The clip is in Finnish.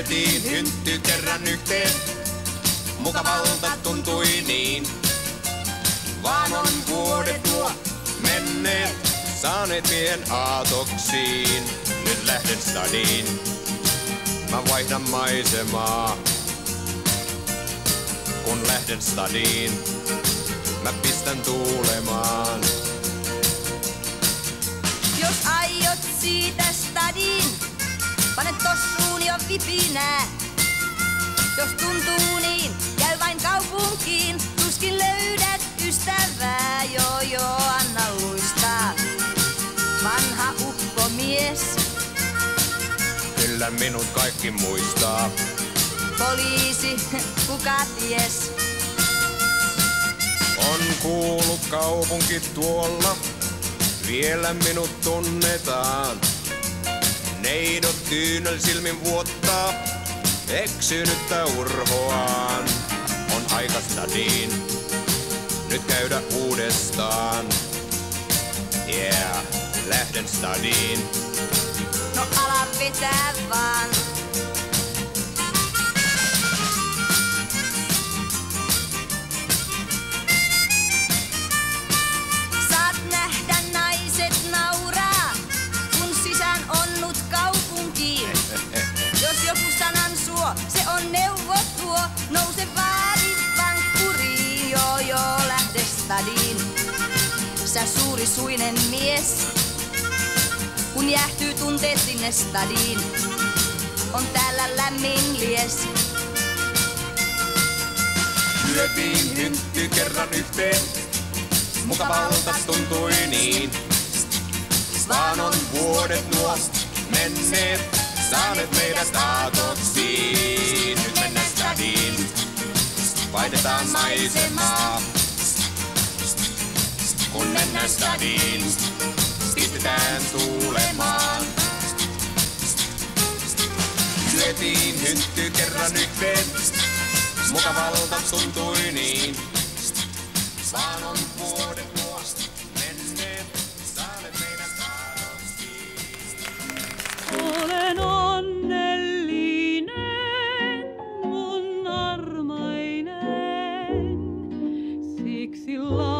Lyötiin hyntty kerran yhteen, mukavalta tuntui niin. Vaan on vuodet tuo menneet, saaneet mien aatoksiin. Nyt lähden stadiin, mä vaihdan maisemaa. Kun lähden stadiin, mä pistän tuulemaan. Jos aiot siitä vipinää. Jos tuntuu niin, käy vain kaupunkiin, tuskin löydät ystävää. Joo joo, anna luistaa, vanha ukkomies. Kyllä minut kaikki muistaa. Poliisi, kuka ties? On kuullut kaupunki tuolla, vielä minut tunnetaan. Neidot kyynel silmin vuottaa, eksynyttä urhoaan. On aika stadiin, nyt käydä uudestaan. Yeah, lähden stadiin. No ala vetää vaan. Sä suuri suinen mies. Kun jäähtyy tunteet sinne stadiin, on täällä lämmin lies. Lyötiin hyntty kerran yhteen, mukavalta tuntui niin. Vaan on vuodet nuo menneet, saaneet meidät aatoksiin. Nyt mennään stadiin, vaihdetaan maisemaa kun mennään stadiin. Pistetään tuulemaan. Syötiin hytty kerran yhteen. Mukavalta tuntui niin. Vaan on vuoden vuosi menneet. Saale meidän luosta. Olen onnellinen, mun armainen, siksi laulun.